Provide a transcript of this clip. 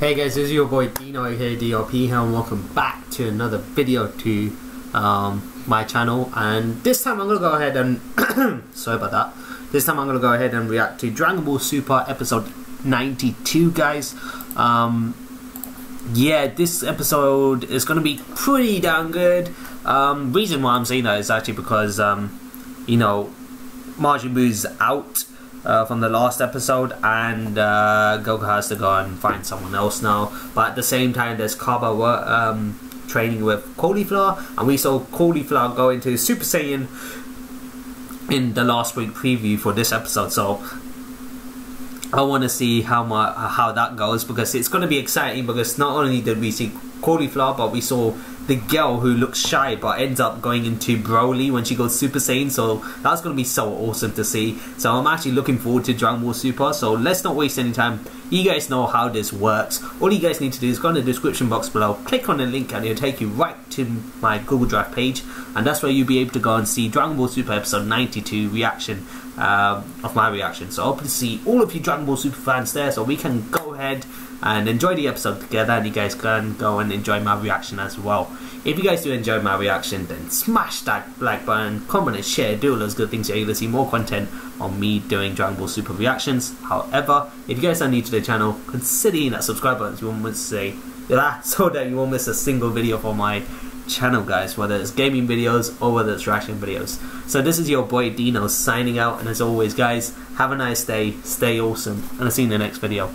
Hey guys, this is your boy Dino here, DRP here and welcome back to another video to um, my channel. And this time I'm gonna go ahead and sorry about that. This time I'm gonna go ahead and react to Dragon Ball Super episode 92 guys. Um, yeah this episode is gonna be pretty damn good. Um, reason why I'm saying that is actually because um, you know Majin Buu's out uh, from the last episode, and uh, Goku has to go and find someone else now. But at the same time, there's Cabba um, training with Caulifla, and we saw Caulifla go into Super Saiyan in the last week preview for this episode. So I want to see how much how that goes because it's going to be exciting because not only did we see Caulifla, but we saw the girl who looks shy but ends up going into Broly when she goes Super Saiyan. So that's going to be so awesome to see. So I'm actually looking forward to Dragon Ball Super. So let's not waste any time. You guys know how this works. All you guys need to do is go in the description box below, click on the link and it'll take you right to my Google Drive page. And that's where you'll be able to go and see Dragon Ball Super episode 92 reaction um, of my reaction. So I hope to see all of you Dragon Ball Super fans there so we can go ahead and enjoy the episode together and you guys can go and enjoy my reaction as well. If you guys do enjoy my reaction then smash that like button, comment and share, do all those good things so you're to see more content on me doing Dragon Ball Super reactions. However, if you guys are new to the channel, consider hitting that subscribe button so you won't say that so that you won't miss a single video from my channel guys whether it's gaming videos or whether it's reaction videos so this is your boy Dino signing out and as always guys have a nice day stay awesome and I'll see you in the next video